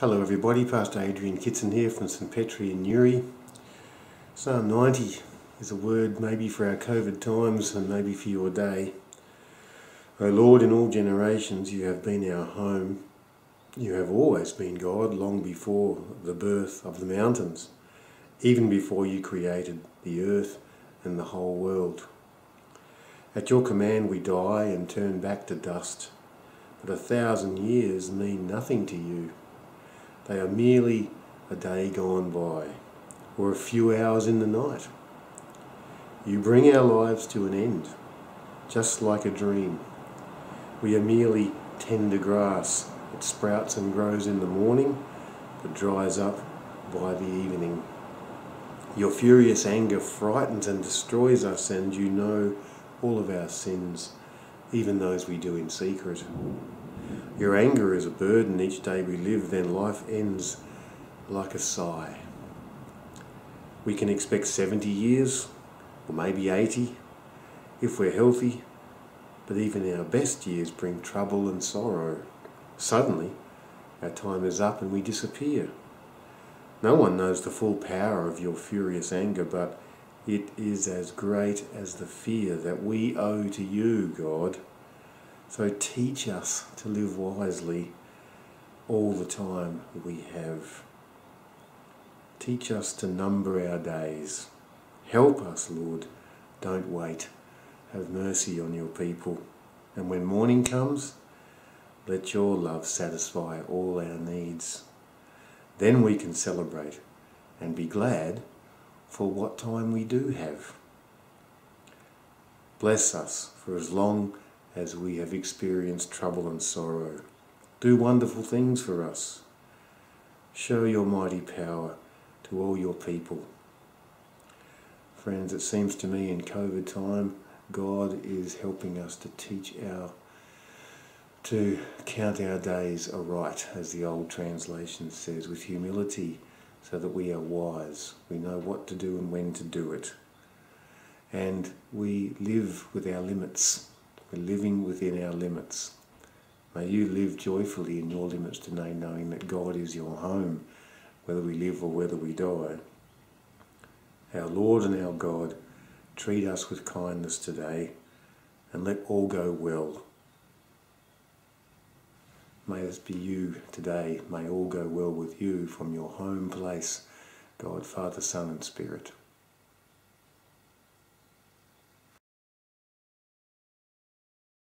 Hello everybody, Pastor Adrian Kitson here from St Petri in Nuri. Psalm 90 is a word maybe for our COVID times and maybe for your day. O Lord, in all generations you have been our home. You have always been God long before the birth of the mountains, even before you created the earth and the whole world. At your command we die and turn back to dust, but a thousand years mean nothing to you. They are merely a day gone by, or a few hours in the night. You bring our lives to an end, just like a dream. We are merely tender grass that sprouts and grows in the morning, but dries up by the evening. Your furious anger frightens and destroys us, and you know all of our sins, even those we do in secret. Your anger is a burden each day we live, then life ends like a sigh. We can expect 70 years, or maybe 80, if we're healthy, but even our best years bring trouble and sorrow. Suddenly, our time is up and we disappear. No one knows the full power of your furious anger, but it is as great as the fear that we owe to you, God. So teach us to live wisely all the time we have. Teach us to number our days. Help us, Lord. Don't wait. Have mercy on your people. And when morning comes, let your love satisfy all our needs. Then we can celebrate and be glad for what time we do have. Bless us for as long as we have experienced trouble and sorrow. Do wonderful things for us. Show your mighty power to all your people. Friends, it seems to me in COVID time, God is helping us to teach our, to count our days aright, as the old translation says, with humility, so that we are wise. We know what to do and when to do it. And we live with our limits we're living within our limits. May you live joyfully in your limits today, knowing that God is your home, whether we live or whether we die. Our Lord and our God, treat us with kindness today and let all go well. May this be you today. May all go well with you from your home place, God, Father, Son, and Spirit.